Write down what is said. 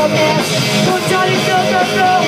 romance Don't try me go.